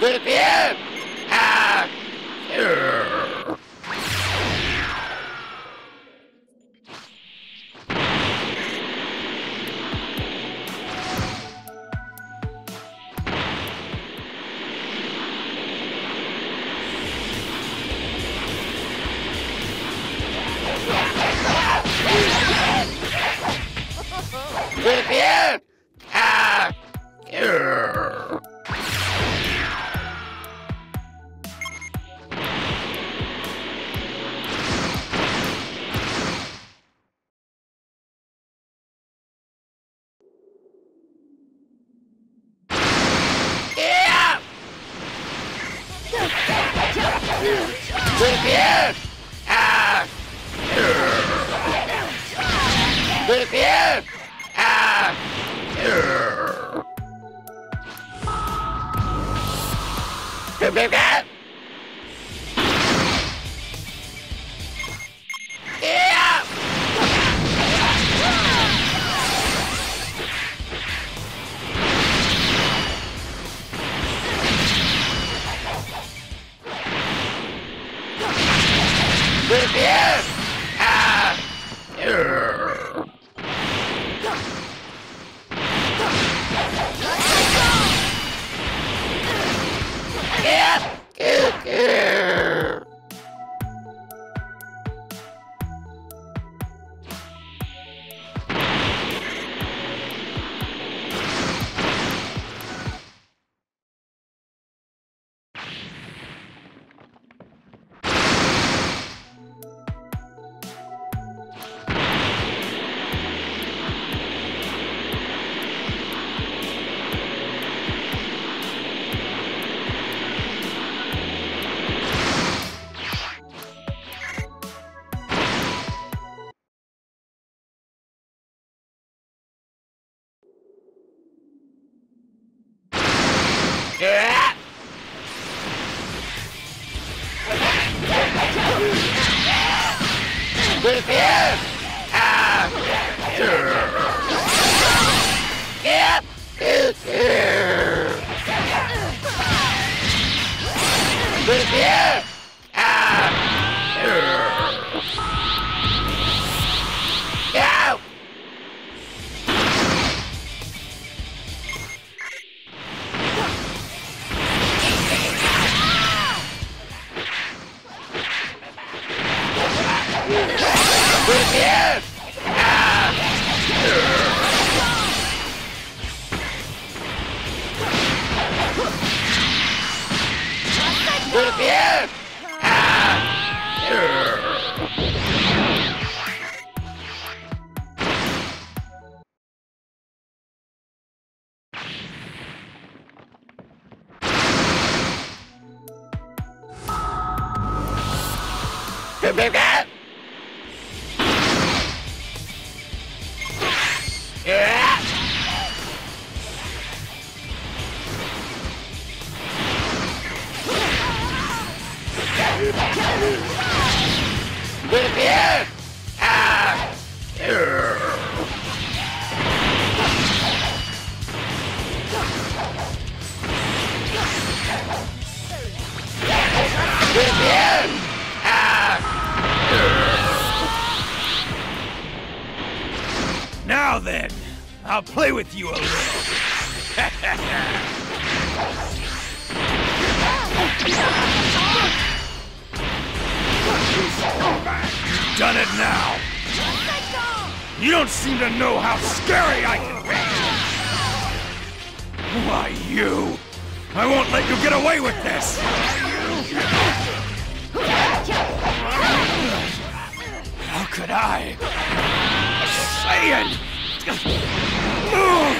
Vermelho! Defend! Ah! Defend! Ah! Defend! Defend! Ah! Yeah! Defend! Ah! Defend! Ah! Defend! Ah! Ah! Defend! Ah! Now then, I'll play with you a little. You don't seem to know how scary I can be. Why, you? I won't let you get away with this. How could I? Saiyan! Moves!